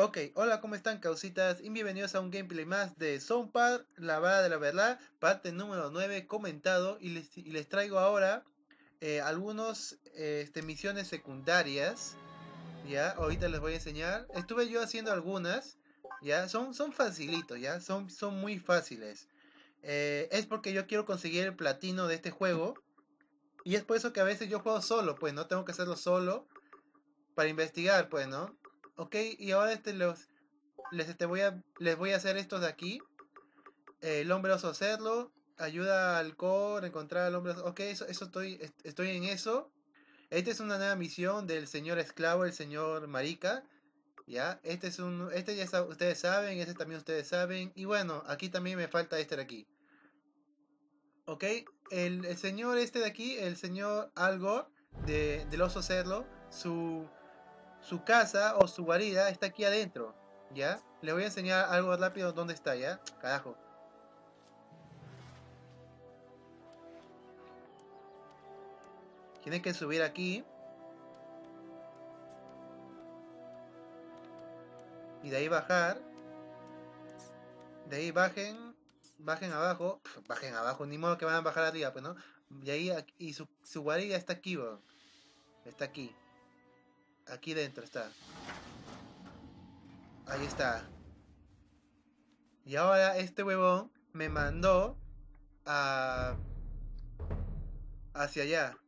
Ok, hola, ¿cómo están, causitas? Y bienvenidos a un gameplay más de Soundpad, la vara de la verdad, parte número 9, comentado. Y les, les traigo ahora eh, algunas este, misiones secundarias. Ya, ahorita les voy a enseñar. Estuve yo haciendo algunas. Ya, son, son facilitos, ya, son, son muy fáciles. Eh, es porque yo quiero conseguir el platino de este juego. Y es por eso que a veces yo juego solo, pues no tengo que hacerlo solo. Para investigar, pues, ¿no? Ok, y ahora este los les este voy a les voy a hacer estos de aquí. el hombre oso hacerlo. Ayuda al core, encontrar al hombre oso. Ok, eso, eso estoy, estoy en eso. Esta es una nueva misión del señor esclavo, el señor marica. Ya, este es un, este ya ustedes saben, este también ustedes saben. Y bueno, aquí también me falta este de aquí. Ok, el, el señor este de aquí, el señor Algor de, del oso cerdo, su su casa o su guarida está aquí adentro, ¿ya? Le voy a enseñar algo rápido dónde está, ¿ya? Carajo. Tienen que subir aquí. Y de ahí bajar. De ahí bajen. Bajen abajo. bajen abajo. Ni modo que van a bajar arriba, pues, ¿no? Y ahí, y su, su guarida está aquí, bro. Está aquí. Aquí dentro está. Ahí está. Y ahora este huevón me mandó a... Hacia allá.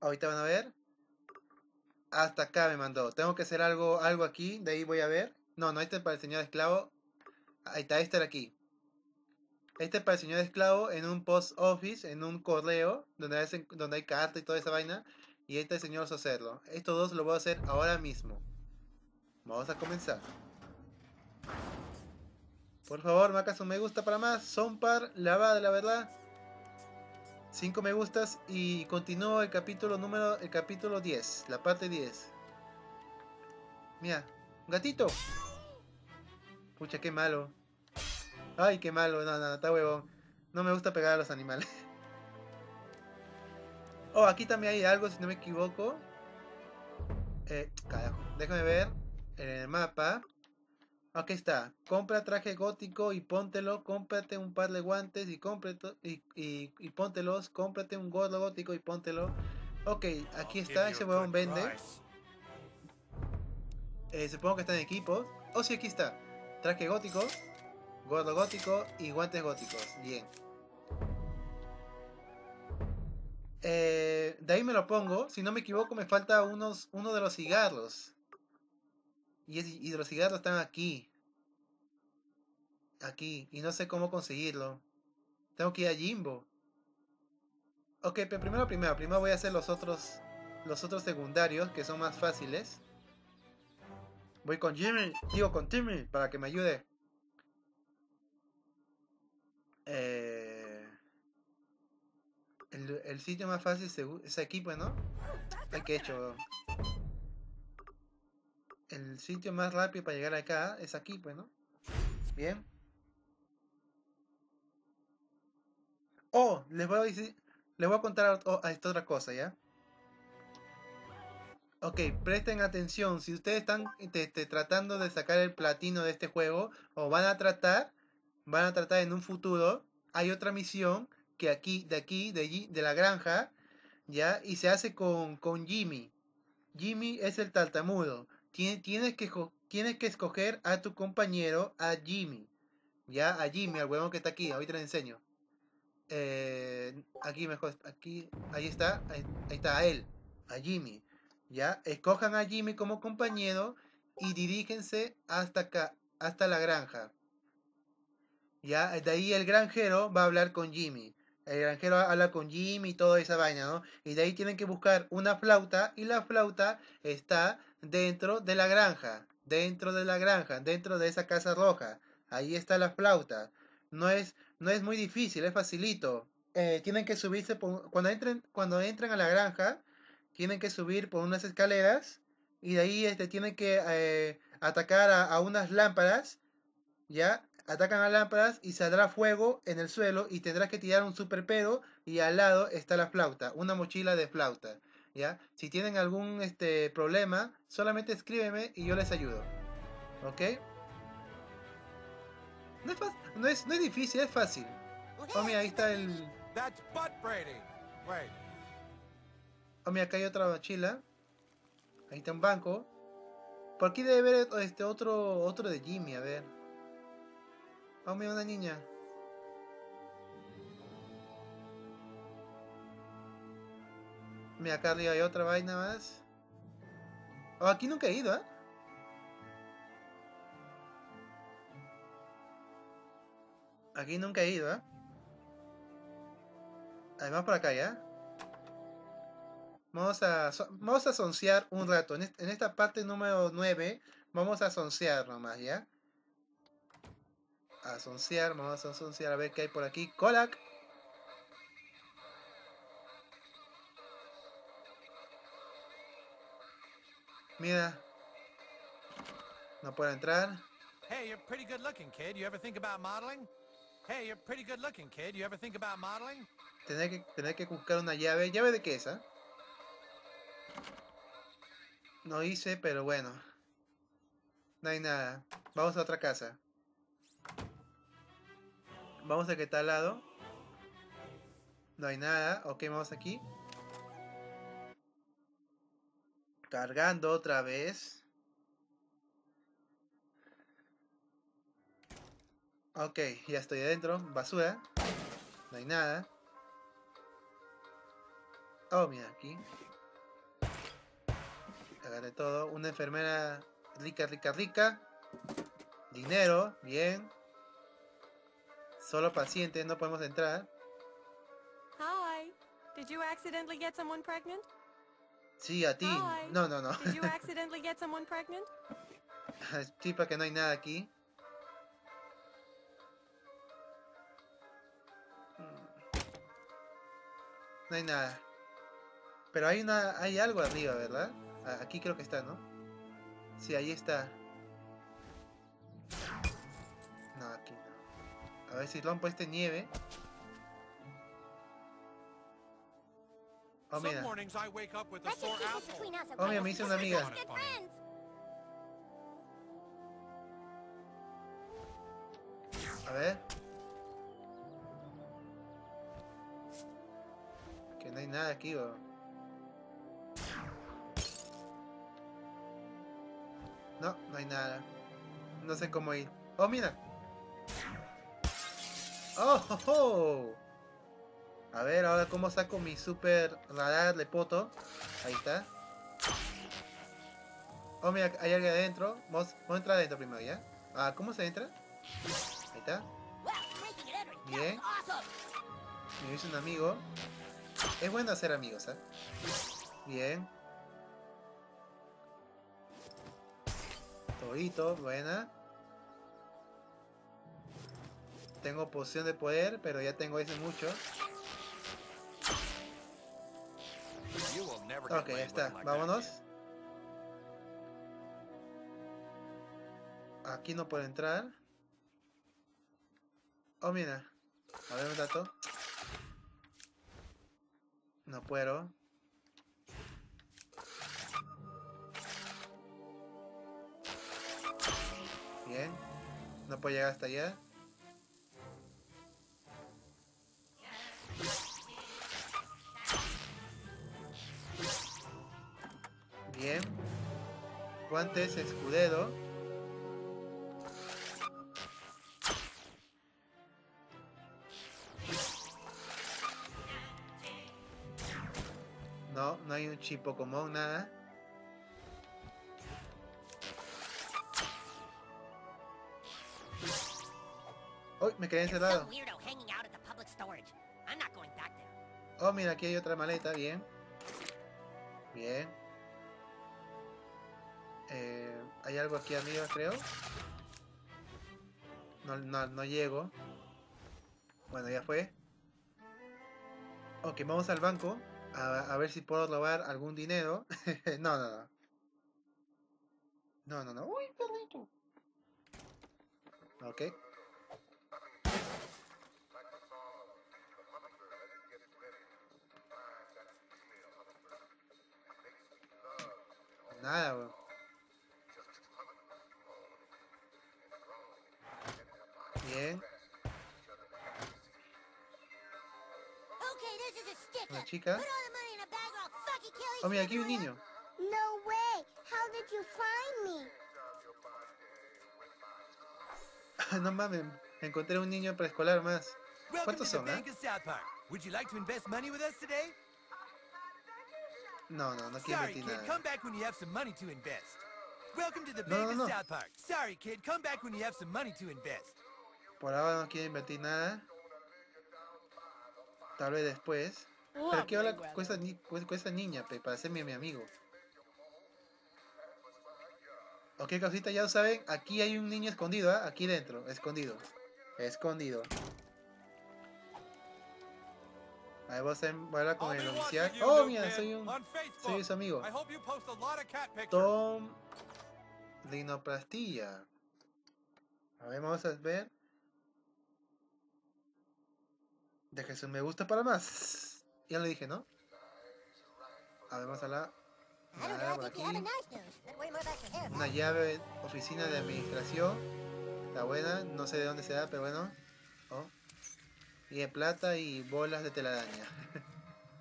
Ahorita van a ver. Hasta acá me mandó. Tengo que hacer algo, algo aquí. De ahí voy a ver. No, no, este es para el señor esclavo. Ahí está, este de aquí. Este es para el señor esclavo en un post office, en un correo, donde hay, donde hay carta y toda esa vaina y este señor hacerlo. Estos dos lo voy a hacer ahora mismo. Vamos a comenzar. Por favor, marca un me gusta para más. Son par, la va la verdad. 5 me gustas y continúo el capítulo número el capítulo 10, la parte 10. Mira, gatito. Pucha, qué malo. Ay, qué malo. No, no, está huevón. No me gusta pegar a los animales. Oh, aquí también hay algo, si no me equivoco. Eh, carajo. Déjame ver. En el mapa. Aquí está. Compra traje gótico y póntelo. Cómprate un par de guantes y, y, y, y póntelos. Cómprate un gordo gótico y póntelo. Ok, aquí está. Ese huevón vende. Eh, supongo que está en equipos. Oh, sí, aquí está. Traje gótico. Gordo gótico y guantes góticos. Bien. Eh, de ahí me lo pongo. Si no me equivoco, me falta unos, uno de los cigarros. Y, los cigarros están aquí. Aquí. Y no sé cómo conseguirlo. Tengo que ir a Jimbo. Ok, pero primero, primero. Primero voy a hacer los otros, los otros secundarios que son más fáciles. Voy con Jimmy. Digo con Timmy para que me ayude. Eh... El, sitio más fácil es aquí, pues, ¿no? Hay que hecho. El sitio más rápido para llegar acá es aquí, pues, ¿no? Bien. Oh, les voy a decir, les voy a contar a esta otra cosa, ¿ya? Ok, presten atención. Si ustedes están tratando de sacar el platino de este juego, o van a tratar, van a tratar en un futuro, hay otra misión que aquí, de aquí, de, allí, de la granja, ¿ya? Y se hace con, con Jimmy. Jimmy es el tartamudo. Tienes, que, tienes que escoger a tu compañero, a Jimmy. ¿Ya? A Jimmy, al huevón que está aquí. Ahorita le enseño. Eh, aquí mejor, aquí, ahí está, ahí, está, a él, a Jimmy. ¿Ya? Escojan a Jimmy como compañero y dirígense hasta acá, hasta la granja. ¿Ya? De ahí el granjero va a hablar con Jimmy el granjero habla con Jimmy y toda esa vaina, ¿no? Y de ahí tienen que buscar una flauta y la flauta está dentro de la granja, dentro de la granja, dentro de esa casa roja. Ahí está la flauta. No es, no es muy difícil, es facilito. Eh, tienen que subirse cuando entren cuando entran a la granja tienen que subir por unas escaleras y de ahí este tienen que eh, atacar a, unas lámparas ya atacan a lámparas y saldrá fuego en el suelo y tendrás que tirar un super pedo y al lado está la flauta, una mochila de flauta. ¿ya? Si tienen algún este, problema, solamente escríbeme y yo les ayudo. ¿Ok? No es, no, es, no es difícil, es fácil. Oh, mira, ahí está el... Oh, mira, acá hay otra mochila. Ahí está un banco. Por aquí debe haber este otro otro de Jimmy, a ver. Mira, una niña. Mira, acá arriba hay otra vaina más. Oh, aquí nunca he ido, ¿eh? Aquí nunca he ido, ¿eh? Además por acá, ¿ya? Vamos a, vamos a soncear un rato. En, est- en esta parte número 9 vamos a soncear nomás, ¿ya? A soncear, vamos a soncear a ver qué hay por aquí. ¡Colac! Mira. No puedo entrar. Hey, you're pretty good looking, kid. You ever think about modeling? Hey, you're pretty good looking, kid. You ever think about modeling? Tener que, tener que buscar una llave. ¿Llave de qué es, ah? No hice, pero bueno. No hay nada. Vamos a otra casa. Vamos a que está al lado. No hay nada. Ok, vamos aquí. Cargando otra vez. Ok, ya estoy adentro. Basura. No hay nada. Oh, mira, aquí. Agarré todo. Una enfermera rica, rica, rica. Dinero, bien. Solo pacientes, no podemos entrar. Hi. Did you accidentally get someone pregnant? Sí, a ti. Hi. No, no, no. Did you accidentally get someone pregnant? sí, porque no hay nada aquí. No hay nada. Pero hay una, hay algo arriba, ¿verdad? Aquí creo que está, ¿no? Sí, ahí está. No, aquí no. A ver si rompo este nieve. Oh, mira. Oh, mira, me hice We're una amiga. A ver. Que no hay nada aquí, o. No, no hay nada. No sé cómo ir. Oh, mira. Oh. A ver, ahora cómo saco mi super radar de poto. Ahí está. Oh, mira, hay alguien adentro. Vamos, vamos a entrar adentro primero, ¿ya? Ah, ¿cómo se entra? Ahí está. Bien. Me hice un amigo. Es bueno hacer amigos, ¿eh? Bien. Todito, buena. Tengo poción de poder, pero ya tengo ese mucho. Ok, ya está. Vámonos. Aquí no puedo entrar. Oh, mira. A ver un dato. No puedo. Bien. No puedo llegar hasta allá. Bien. Guantes, escudero. No, no hay un chipo común, nada. Uy, me quedé encerrado. Oh, mira, aquí hay otra maleta, bien. Bien. Hay algo aquí arriba, creo. No, no, no llego. Bueno, ya fue. Ok, vamos al banco. A, a ver si puedo robar algún dinero. no, no, no. No, no, no. Uy, perrito. Ok. Nada, weón. Fucking kill you. Oh, mira, aquí hay un niño. No way. How did you find me? no mames, encontré un niño preescolar más. Welcome ¿Cuántos to the son? Bank of South Park. Would you like to invest money with us today? No, no, no quiero invertir kid. nada. Come back when you have some money to invest. Welcome to the No, Bank no, of no. South Park. Sorry, kid. Come back when you have some money to invest. Por ahora no quiero invertir nada. Tal vez después. Pero ¿qué habla con esa, ni- con con esa niña, pe, para ser mi, mi amigo? Ok, cosita, ya lo saben, aquí hay un niño escondido, ¿ah? Aquí dentro, escondido. Escondido. Ahí voy a, hacer- voy a hablar con el oficial. Oh, mira, soy un... Soy su amigo. Tom Rinoplastilla. A ver, vamos a ver. Deje su me gusta para más. Ya lo dije, ¿no? A ver, vamos a la. Por aquí. Una llave, oficina de administración. Está buena, no sé de dónde se da, pero bueno. Oh. Y de plata y bolas de telaraña.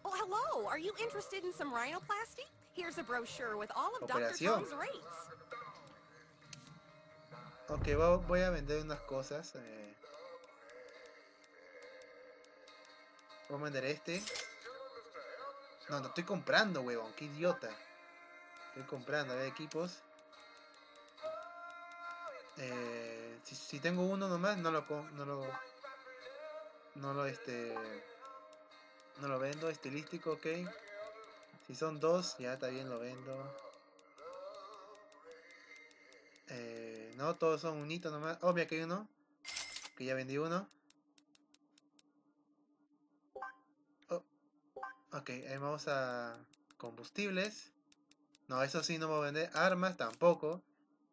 Oh, hello. Are you interested in some rhinoplasty? Here's a brochure with all of Dr. Tom's rates. Ok, vo- voy a vender unas cosas. eh. Voy a vender este. No, no estoy comprando, huevón. Qué idiota. Estoy comprando, a ver, equipos. Eh, si, tengo uno nomás, no lo, no lo, no lo, este, no lo vendo. Estilístico, ok. Si son dos, ya está bien, lo vendo. Eh, no, todos son un hito nomás. Oh, mira que hay uno. Que ya vendí uno. Ok, ahí vamos a combustibles. No, eso sí no voy a vender. Armas tampoco.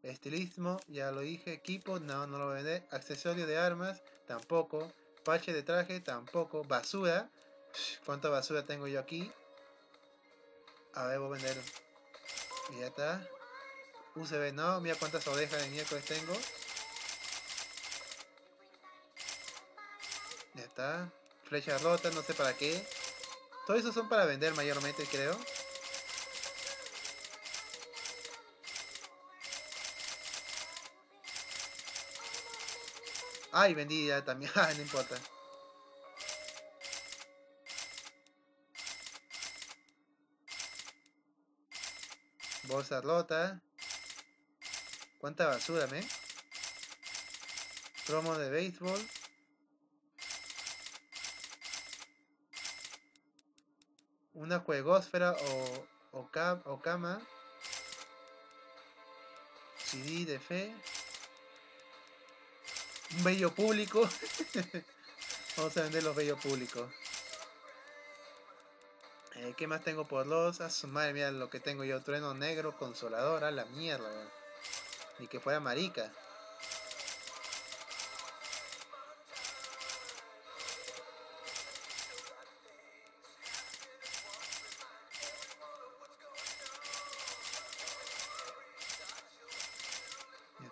Estilismo, ya lo dije. Equipo, no, no lo voy a vender. Accesorio de armas, tampoco. Parche de traje, tampoco. Basura. ¿Cuánta basura tengo yo aquí? A ver, voy a vender. Y ya está. UCB no, mira cuántas ovejas de miércoles tengo. Ya está. Flecha rota, no sé para qué. Todo eso son para vender mayormente, creo. Ay, vendí ya también. Ah, no importa. Bolsa rota. ¿Cuánta basura, men? Promo de béisbol. Una juegosfera o, o, ca- o cama. CD de fe. Un bello público. Vamos a vender los bellos públicos. Eh, ¿Qué más tengo por los? A su madre, mira lo que tengo yo. Trueno negro, consoladora, la mierda. weón. Ni que fuera marica.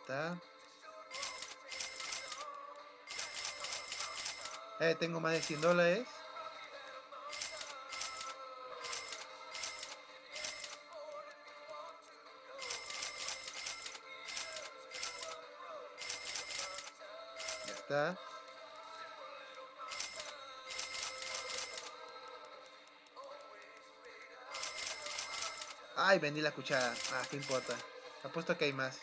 Está. Eh, tengo más de 100 dólares. Ya está. Ay, vendí la cuchara. Ah, qué importa. Apuesto que hay más.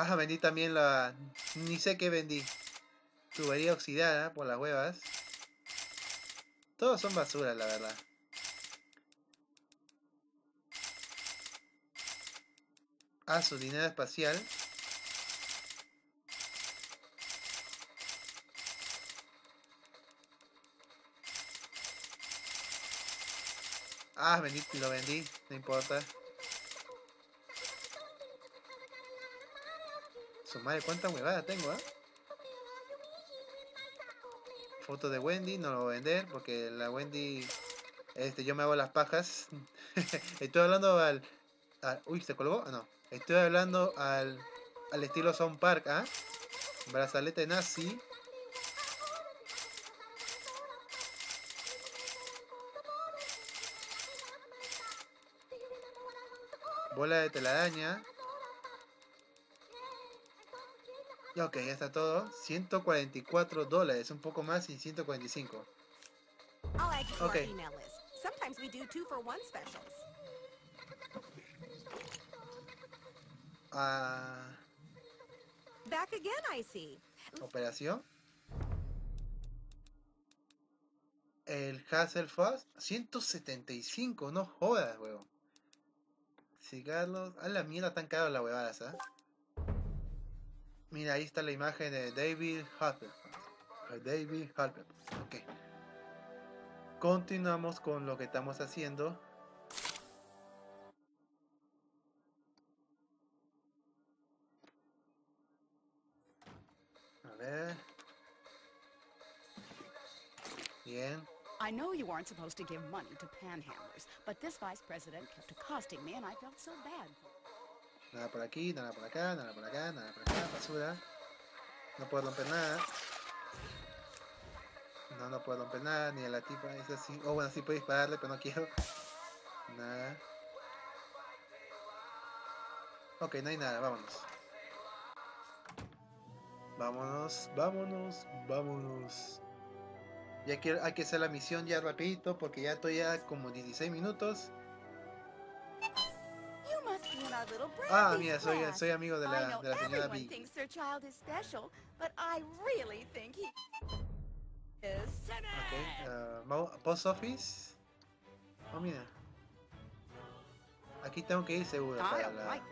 Ah, vendí también la... Ni sé qué vendí. Tubería oxidada por las huevas. Todos son basura, la verdad. Ah, su dinero espacial. Ah, vendí, lo vendí, no importa. Su madre, cuánta huevada tengo, ¿ah? Foto de Wendy, no lo voy a vender porque la Wendy, este, yo me hago las pajas. Estoy hablando al, uy, ¿se colgó? Ah, no. Estoy hablando al, al estilo Sound Park, ¿ah? Brazalete nazi. Bola de telaraña. Ok, ya está todo. 144 dólares, un poco más y 145. I'll add you to Okay. our email list. Sometimes we do two for one specials. Ah, Back again, I see. operación. El Hasselhoff 175, no jodas, huevón. Cigarros, a la mierda tan caro la huevada, ¿sabes? Mira, ahí está la imagen de David Harper. David Harper. Ok. Continuamos con lo que estamos haciendo. A ver. Bien. I know you aren't supposed to give money to panhandlers, but this vice president kept accosting me and I felt so bad. Nada por aquí, nada por acá, nada por acá, nada por acá, basura. No puedo romper nada. No, no puedo romper nada, ni a la tipa es así. Oh, bueno, sí puedo dispararle, pero no quiero. Nada. Ok, no hay nada, vámonos. Vámonos, vámonos, vámonos. Ya quiero, hay que hacer la misión ya rapidito porque ya estoy ya como 16 minutos. Ah, mira, soy, soy amigo de la, de la señora everyone B. thinks their child is special, but I really think he is. Ok, mo- post office. Oh, mira. Aquí tengo que ir seguro para la... like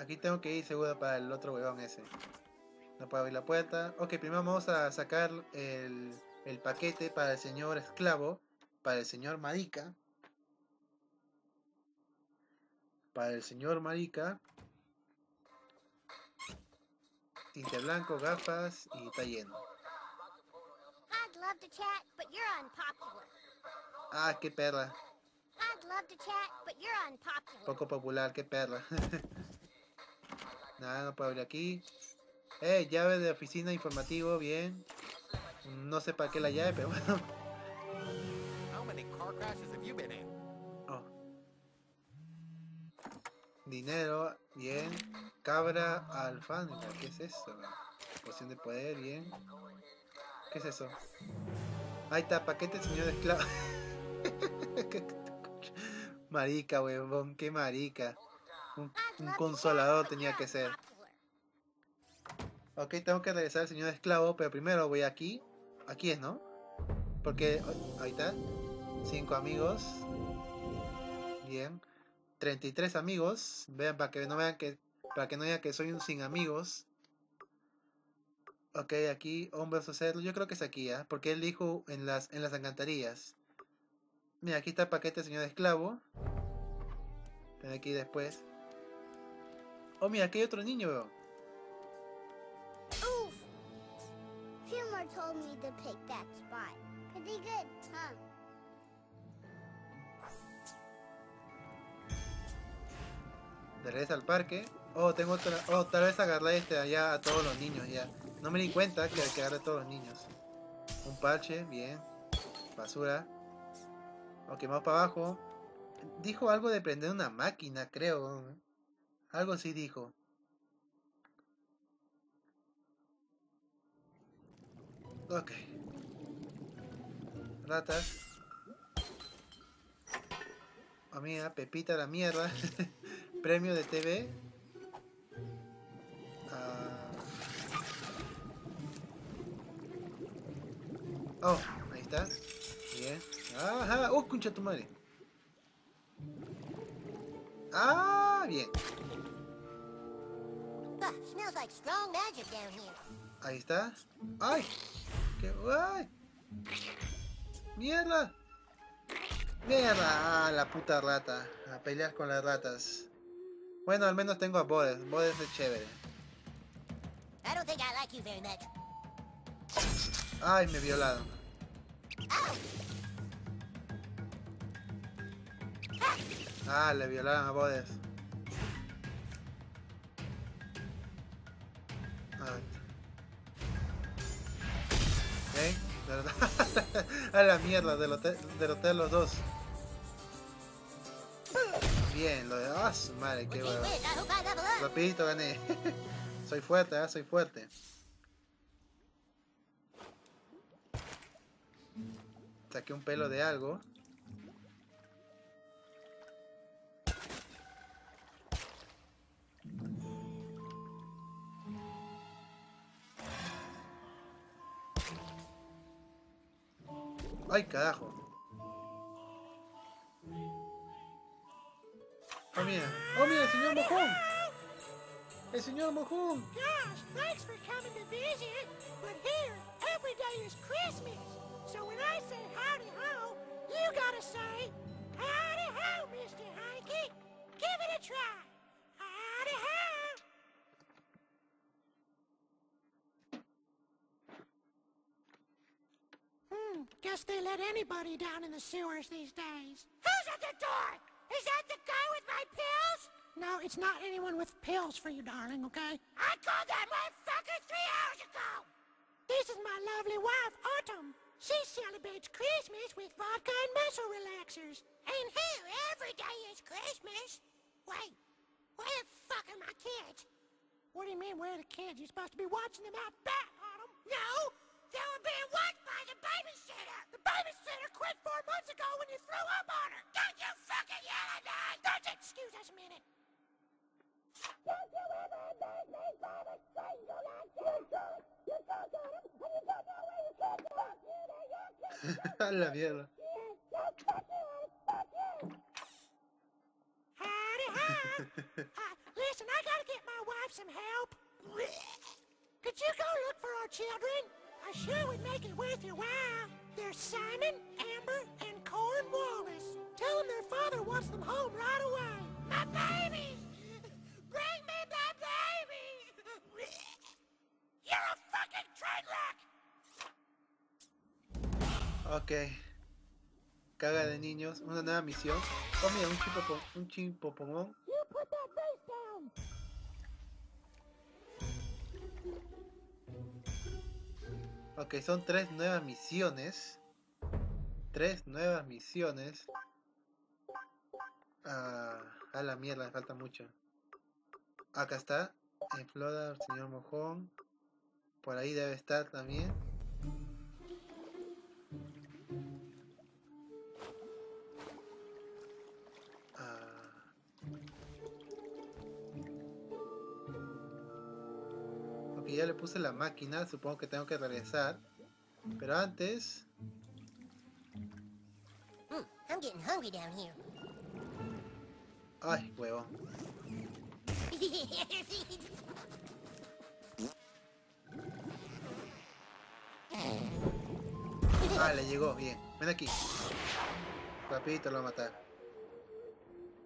Aquí tengo que ir seguro para el otro huevón ese. No puedo abrir la puerta. Ok, primero vamos a sacar el, el paquete para el señor esclavo. Para el señor marica. Para el señor marica. Tinte blanco, gafas y está lleno. I'd love to chat, but you're unpopular. Ah, qué perra. I'd love to chat, but you're unpopular. Poco popular, qué perra. Nada, no puedo abrir aquí. Eh, llave de oficina informativo, bien. No sé para qué la llave, pero bueno. Oh. Dinero, bien. Cabra alfánica, ¿qué es eso? Poción de poder, bien. ¿Qué es eso? Ahí está, paquete señor esclavo. marica, huevón, qué marica. Un, consolador tenía que ser. Ok, tengo que regresar al señor esclavo, pero primero voy aquí. Aquí es, ¿no? Porque ahí está. Cinco amigos. Bien. 33 amigos. Vean para que no vean que para que no digan que soy un sin amigos. Ok, aquí hombres hacerlo. Yo creo que es aquí, ¿ah? Porque él dijo en las en las alcantarillas. Mira, aquí está el paquete señor esclavo. Aquí después. Oh, mira, aquí hay otro niño. Oof! Told me to pick that spot. Pretty good? De regreso al parque. Oh, tengo otra. Oh, tal vez agarré este allá a todos los niños ya. No me di cuenta que, que agarré a todos los niños. Un parche, bien. Basura. Ok, más para abajo. Dijo algo de prender una máquina, creo. Algo sí dijo. Ok. Ratas. Oh, Pepita la mierda. Premio de TV. Ah. Oh, ahí está. Bien. Ajá. Oh, concha tu madre. Ah, bien. Ahí está. ¡Ay! ¡Qué guay! ¡Mierda! ¡Mierda! ¡Ah, la puta rata! A pelear con las ratas. Bueno, al menos tengo a Bodes. Bodes es chévere. Ay, me violaron. Ah, le violaron a Bodes. Ay. ¿Eh? Verdad. a la mierda, derroté, derroté a los dos. Bien, lo de... Ah, su madre, qué huevo. Rapidito gané. soy fuerte, ¿ah? Soy fuerte. Saqué un pelo de algo. ¡Ay, carajo! ¡Oh, mira! ¡Oh, mira, el señor mojón! ¡El señor mojón! Gosh, thanks for coming to visit. But here, every day is Christmas. So when I say howdy ho, you gotta say howdy ho, Mr. Hanky. Give it a try. Guess they let anybody down in the sewers these days. Who's at the door? Is that the guy with my pills? No, it's not anyone with pills for you, darling, okay? I called that motherfucker three hours ago! This is my lovely wife, Autumn. She celebrates Christmas with vodka and muscle relaxers. And here, every day is Christmas. Wait, where the fuck are my kids? What do you mean, where are the kids? You're supposed to be watching them out back, Autumn. No, they were being watched by the babysitter. The babysitter quit four months ago when you threw up on her. Don't you fucking yell at me! Don't you excuse us a minute. Don't you ever make me fall asleep like you do. You go get him, and you don't know where you get them. You know, you get a la mierda. Howdy, hi. Uh, listen, I gotta get my wife some help. Could you go look for our children? I sure would make it worth your while. They're Simon, Amber, and Corn Wallace. Tell them their father wants them home right away. My baby! Bring me my baby! You're a fucking train wreck! Ok. Caga de niños. Una nueva misión. Oh, mira, un chipopo, Ok, son tres nuevas misiones. Tres nuevas misiones. Ah, a la mierda, me falta mucho. Acá está. En Flora, el señor Mojón. Por ahí debe estar también. Ya le puse la máquina, supongo que tengo que regresar. Pero antes... I'm getting hungry down here. Ay, huevón. Ah, le llegó, bien. Ven aquí. Rapidito lo va a matar.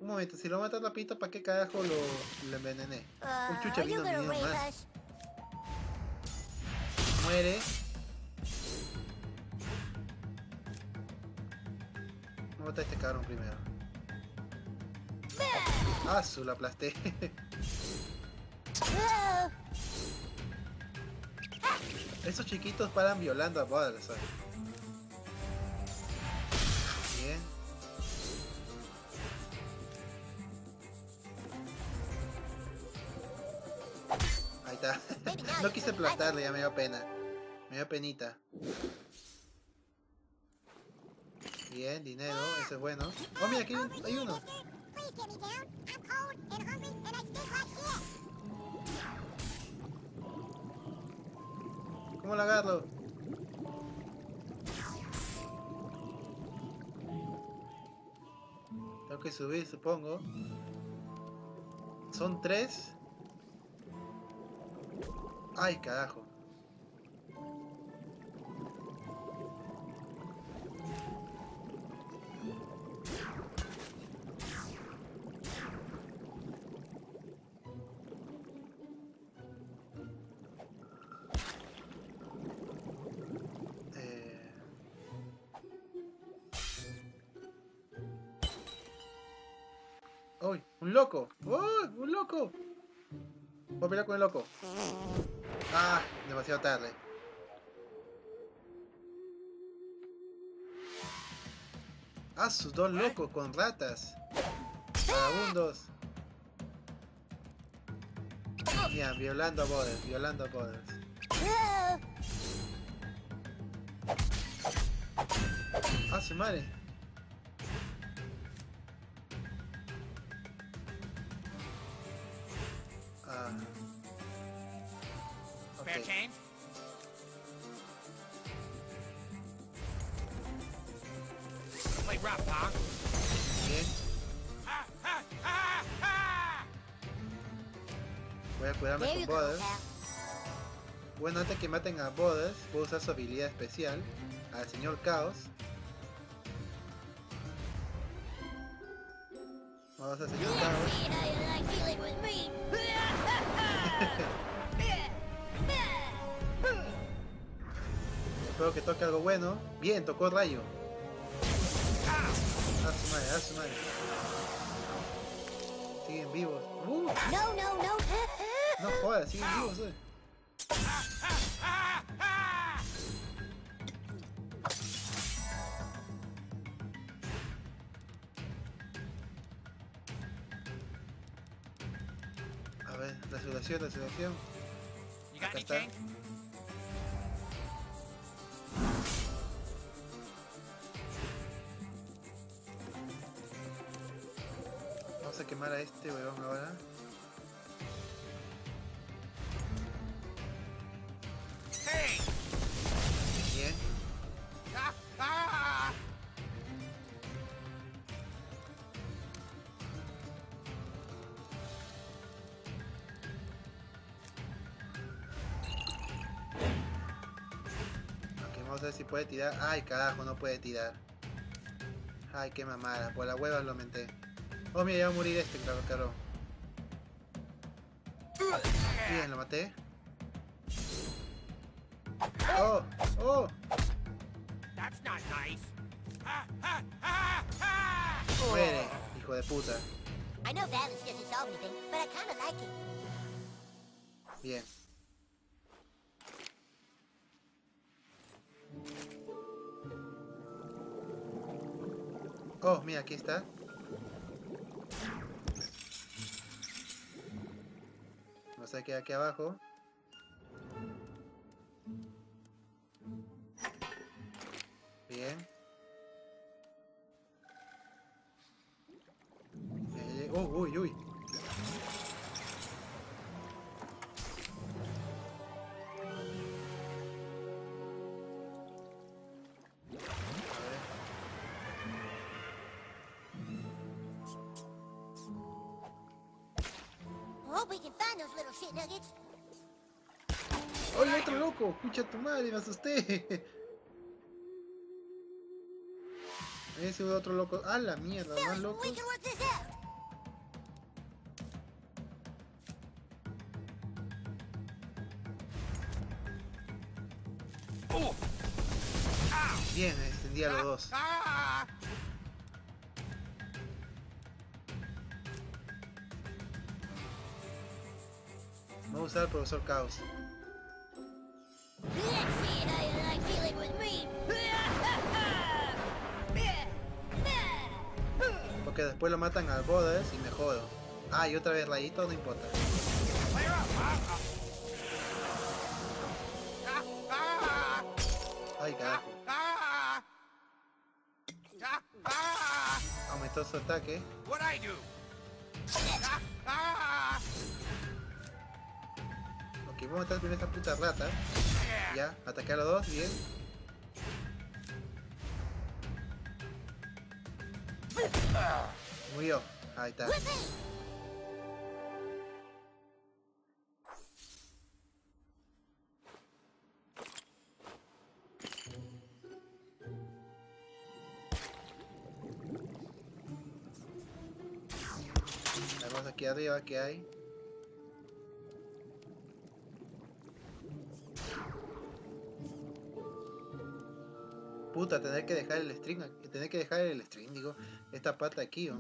Un momento, si lo mata rapidito, ¿para qué carajo lo, lo envenené? Un Uh, chucha vino, vino más. Muere. Voy a matar a este cabrón primero. Ah, su, la aplasté. Esos chiquitos paran violando a padres. No quise aplastarle, ya me dio pena. Me dio penita. Bien, dinero, eso es bueno. Oh, mira, aquí hay, un- hay uno. ¿Cómo lo agarro? Tengo que subir, supongo. Son tres. Ay, carajo. Eh. ¡Uy! ¡Un loco! ¡Oh! ¡Un loco! Voy a pelear con el loco. Demasiado tarde. ¡Ah! Sus dos locos con ratas. Vagabundos. Mira, violando a Boders, violando a Boders. Ah, ¡Ah, su madre! Maten a Boders, puedo usar su habilidad especial al señor Caos. Vamos al señor Caos. Espero que toque algo bueno. Bien, tocó rayo. A su madre, a su madre. Siguen vivos. Uh, No, no, no. no jodas, siguen vivos. eh. You got Acá está. Vamos a quemar a este weón ahora. Puede tirar. Ay, carajo, no puede tirar. Ay, qué mamada. Por la hueva lo aumenté. Oh, mira, ya va a morir este, claro, claro. Bien, lo maté. Oh, oh. That's not nice. Muere, hijo de puta. I Oh, mira, aquí está. Vamos a quedar aquí abajo. Bien. Oh, uy, uy. Those little shit nuggets. ¡Oye, otro loco! ¡Escucha tu madre! ¡Me asusté! Ese otro loco. ¡Ah, la mierda! ¿Más. Oh! Bien, extendí a los dos. Like dealing with me. Porque después lo matan al Boders y me jodo. Ah, y otra vez rayito, no importa. Ay, carajo. Aumentó su ataque. Vamos a matar primero esta puta rata. Ya, atacar a los dos, bien. Murió. Ahí está. Vamos aquí arriba, ¿qué hay? Puta, tener que dejar el string, tener que dejar el string, digo, esta pata aquí, oh.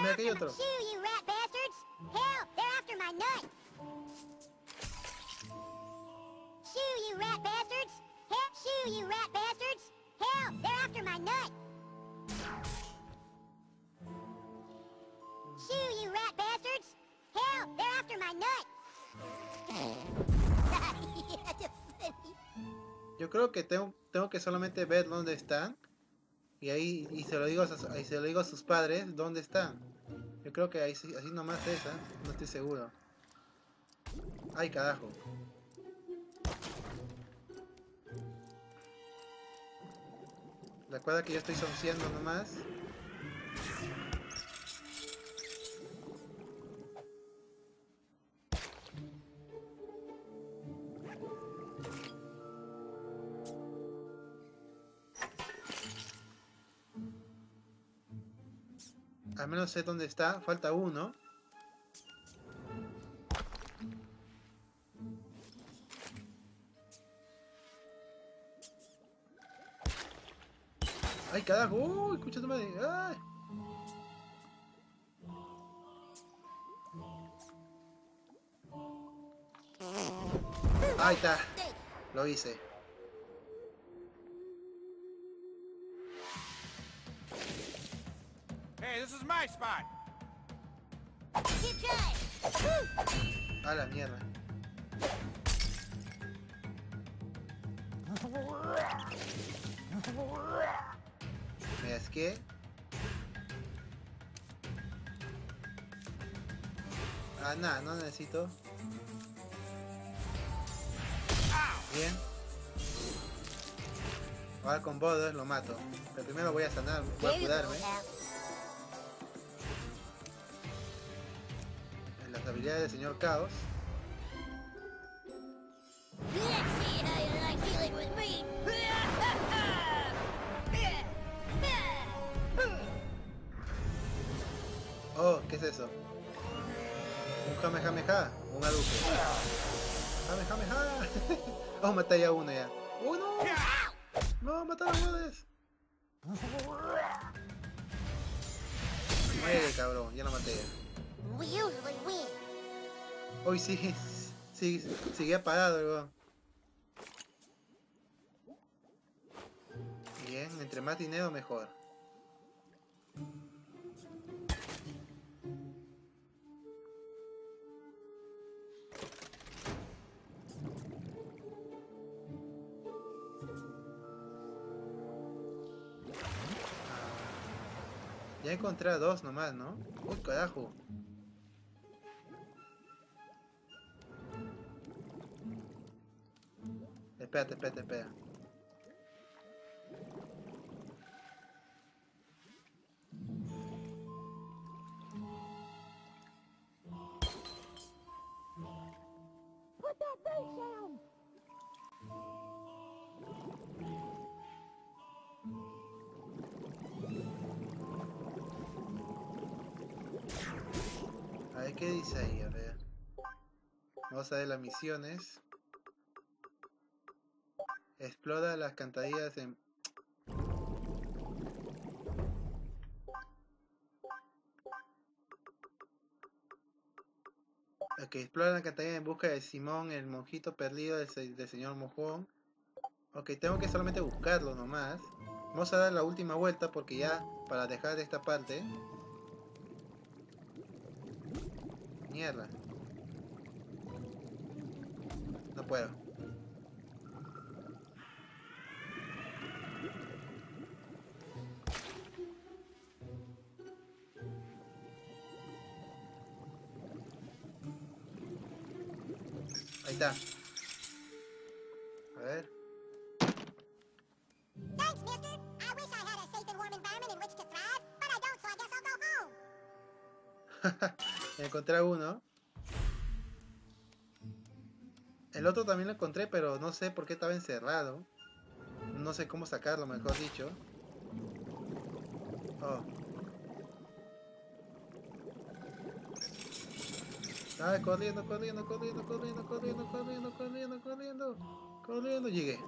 Mira, hay otro. Tengo, tengo que solamente ver dónde están. Y ahí y se lo digo a y se lo digo a sus padres dónde están. Yo creo que ahí, sí- así nomás es, ¿ah? no estoy seguro. Ay, carajo. Recuerda que yo estoy sonciando nomás. Menos sé dónde está. Falta uno. ¡Ay, carajo! ¡Uy, escucha tu madre! ¡Ay! Ahí está. Lo hice. Is my spot. Keep trying! A la mierda. Me asqué. Ah, nada, no necesito. Bien. Ahora con Bodos lo mato. Pero primero voy a sanar, voy a curarme. Like dealing with me. Oh, ¿qué es eso? Un Kamehameha, un Hadouken. Kamehameha. oh, maté ya uno ya. ¡Uno! ¡No, mataron a Bodes! Muere, cabrón, ya lo maté ya. Hoy sí, sí, sigue apagado, weón. Bien, entre más dinero mejor. Ya encontré a dos nomás, ¿no? Uy, carajo. Espérate, espérate, down! A ver qué dice ahí, a ver. Vamos a ver las misiones. Explora las alcantarillas en... Ok, explora la alcantarilla en busca de Simón, el monjito perdido del señor Mojón. Ok, tengo que solamente buscarlo nomás. Vamos a dar la última vuelta porque ya, para dejar esta parte... Mierda. No puedo. Go home. Encontré uno. El otro también lo encontré, pero no sé por qué estaba encerrado. No sé cómo sacarlo, mejor dicho. Oh. Ay, corriendo, corriendo, corriendo, corriendo, corriendo, corriendo, corriendo, corriendo. Corriendo, llegué.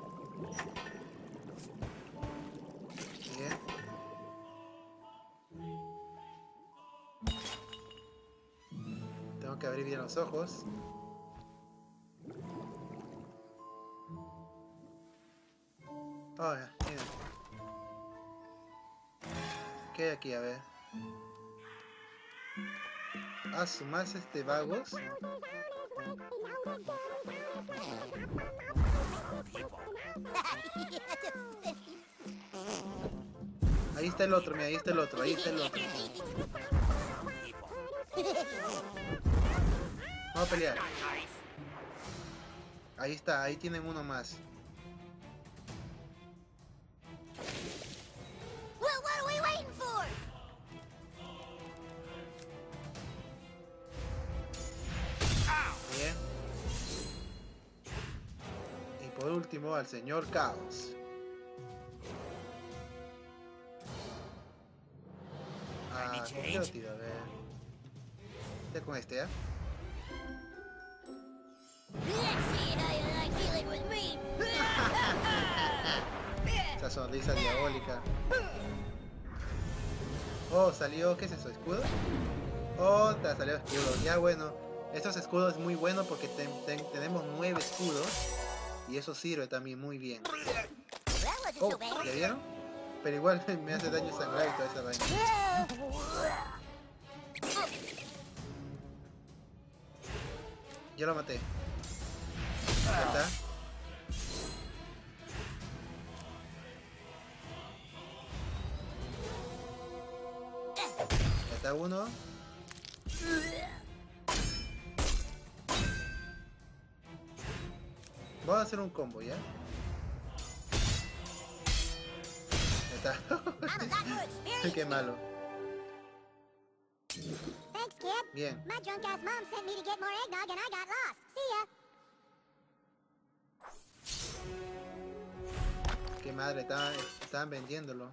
Bien. Tengo que abrir bien los ojos. Mira. ¿Qué hay aquí? A ver. Ah, su más este vagos. Ahí está el otro, mira, ahí está el otro, ahí está el otro. Vamos a pelear. Ahí está, ahí tienen uno más. Último al señor Caos. Ah, ¿con qué lo tiro? A ver. Con este, ¿eh? Esa sonrisa diabólica. Oh, salió, ¿qué es eso? ¿Escudo? Oh, te salió escudo. Ya bueno, estos escudos es muy bueno porque ten- ten- tenemos nueve escudos. Y eso sirve también muy bien. Wasn't Oh, so bad. ¿ya vieron? Pero igual me hace daño sangrar y toda esa vaina. Ya lo maté. Ya está. Ya está uno. Vamos a hacer un combo, ¿ya? Qué malo. Bien. Qué madre, estaban, estaban vendiéndolo.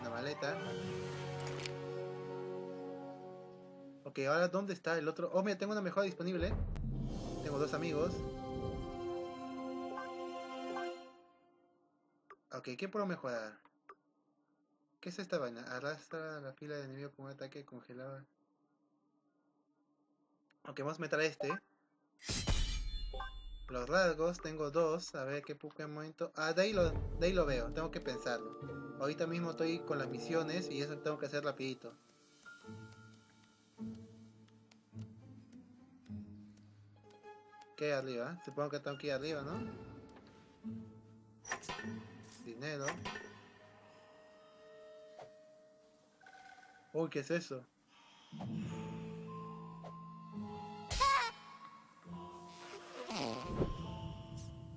Una maleta. Ok, ahora ¿dónde está el otro? Oh, mira, tengo una mejora disponible. Tengo dos amigos. Ok, ¿qué puedo mejorar? ¿Qué es esta vaina? Arrastra la fila de enemigos con un ataque congelado. Ok, vamos a meter a este. Los rasgos, tengo dos. A ver qué Pokémon. to- Ah, de ahí, lo, de ahí lo veo. Tengo que pensarlo. Ahorita mismo estoy con las misiones y eso tengo que hacer rapidito. ¿Qué hay arriba? Supongo que tengo que ir arriba, ¿no? Dinero. Uy, ¿qué es eso?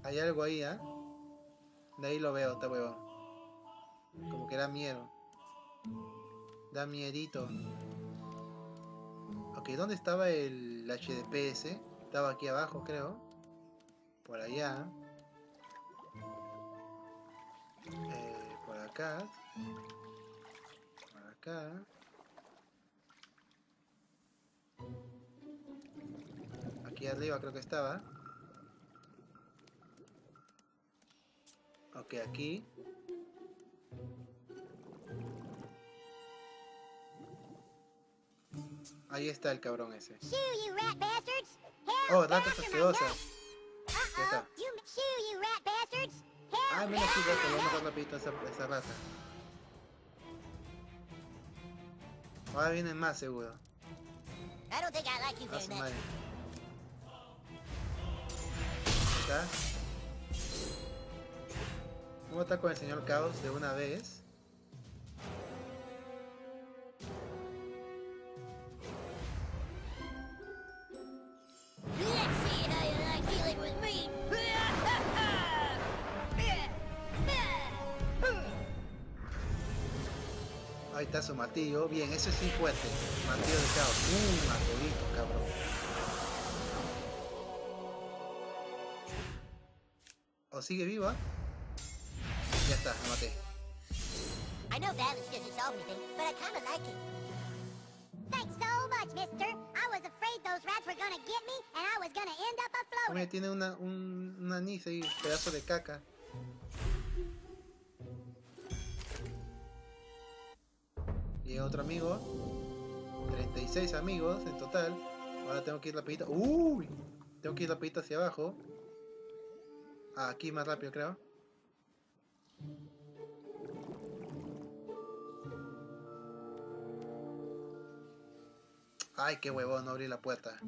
Hay algo ahí, ¿ah? De ahí lo veo, está huevón. Como que da miedo. Da miedito. Ok, ¿dónde estaba el HDPS? Estaba aquí abajo, creo. Por allá. Eh, por acá. Por acá. Aquí arriba creo que estaba. Ok, aquí. Ahí está el cabrón ese. Oh, ratas asquerosas. Ya está. Ah, mira aquí rato, vamos a rapidito a esa, rata. Ahora vienen más seguro. A ah, su madre. Vamos a estar con el señor Caos de una vez. Su martillo. Bien, ese sí fuerte. Martillo de caos. Un martillito, cabrón. ¿O sigue viva? Ya está, la maté. I know balance doesn't solve anything, but I kinda like it. Thanks so much, mister. I was afraid those rats were gonna get me, and I was gonna end up afloat. Tiene una, un, un anís ahí, pedazo de caca. Y otro amigo. 36 amigos en total. Ahora tengo que ir rapidito. ¡Uy! Tengo que ir rapidito hacia abajo. Ah, aquí más rápido creo. Ay, qué huevón, no abrí la puerta.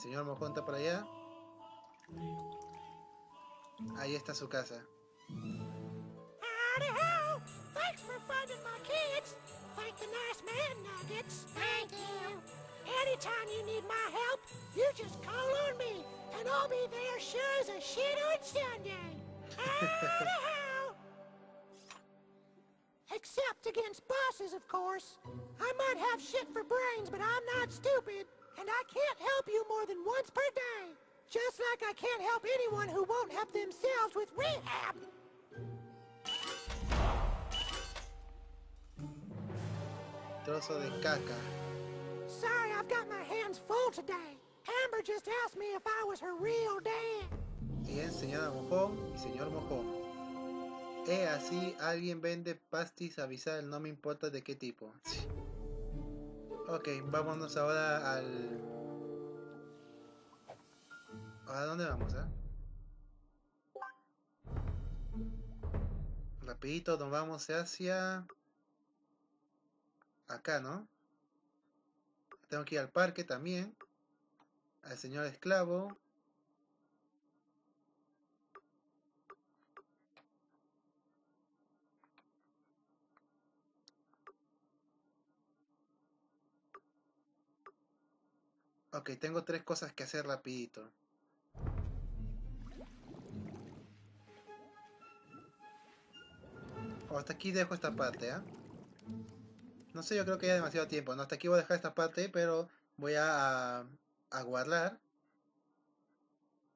El señor Mojón está por allá. Ahí está su casa. Thanks for finding my kids. Thank the nice man, Nuggets. Thank you. Anytime you need my help, you just call on me, and I'll be there sure as a shit on Sunday. Except against bosses, of course. I might have shit for brains, but I'm not stupid, and I can't help you more than once per day. Just like I can't help anyone who won't help themselves with rehab. Trozo de caca. Sorry, I've got my hands full today. Amber just asked me if I was her real dad. Bien, señora Mojón y señor Mojón. He así, alguien vende pastis avisar, no me importa de qué tipo. Ok, vámonos ahora al... ¿A dónde vamos, eh? Rapidito, nos vamos hacia... Acá, ¿no? Tengo que ir al parque también. Al señor esclavo. Ok, tengo tres cosas que hacer rapidito. O hasta aquí dejo esta parte, ¿ah? No sé, yo creo que ya demasiado tiempo, ¿no? Hasta aquí voy a dejar esta parte, pero voy a, a guardar.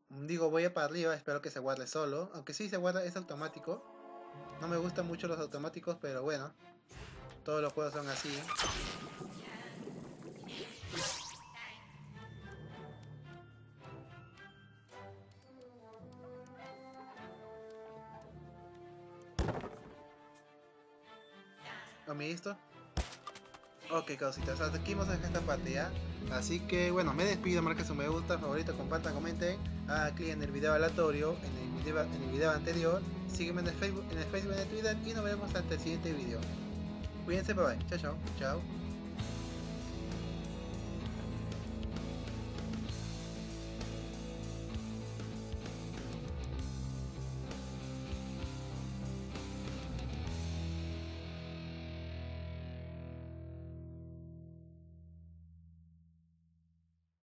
Digo, voy a para arriba, espero que se guarde solo. Aunque sí se guarda, es automático. No me gustan mucho los automáticos, pero bueno. Todos los juegos son así. Listo? Ok, cositas, hasta aquí vamos a dejar esta parte ya. Así que bueno, me despido, marquen su me gusta, favorito, compartan, comenten, hagan clic en el video aleatorio, en el video, en el video anterior, sígueme en el Facebook, en el Facebook, en el Twitter y nos vemos hasta el siguiente video. Cuídense, bye bye. Chao, chao. Chao.